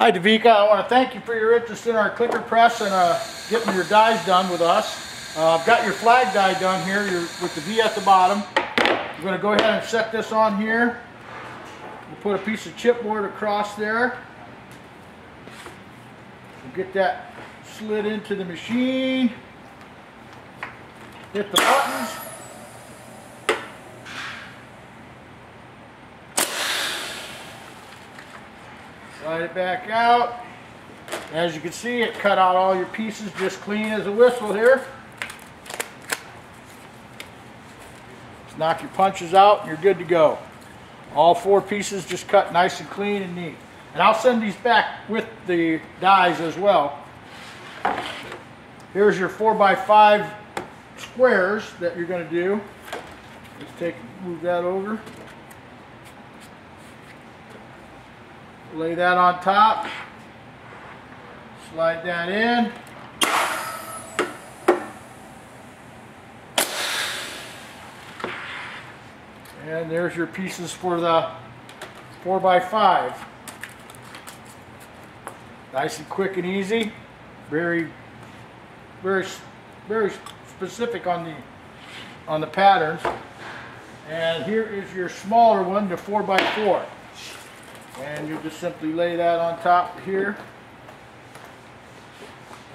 Hi Davika, I want to thank you for your interest in our clicker press and uh, getting your dies done with us. Uh, I've got your flag die done here with the V at the bottom. I'm going to go ahead and set this on here. We'll put a piece of chipboard across there. We'll get that slid into the machine. Hit the buttons. Slide it back out. As you can see, it cut out all your pieces just clean as a whistle here. Just knock your punches out and you're good to go. All four pieces just cut nice and clean and neat. And I'll send these back with the dies as well. Here's your 4x5 squares that you're going to do. Let's take move that over. Lay that on top. Slide that in. And there's your pieces for the 4x5. Nice and quick and easy. Very, very, very specific on the on the patterns. And here is your smaller one, the 4x4. And you just simply lay that on top here.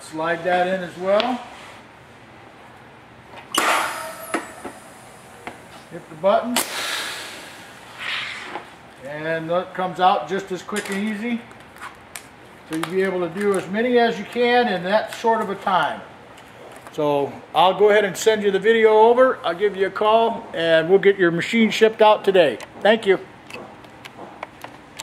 Slide that in as well. Hit the button. And that comes out just as quick and easy. So you'll be able to do as many as you can in that sort of a time. So I'll go ahead and send you the video over. I'll give you a call and we'll get your machine shipped out today. Thank you.